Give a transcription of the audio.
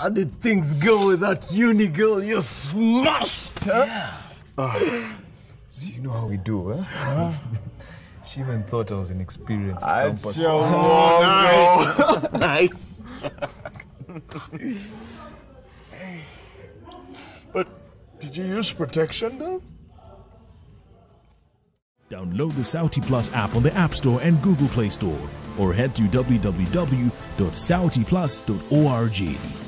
How did things go with that uni girl you smashed? Huh? Ah. So you know how we do, huh? she even thought I was an experienced I campus. Oh, nice. nice. But did you use protection though? Download the SAUTIplus app on the App Store and Google Play Store or head to www.sautiplus.org.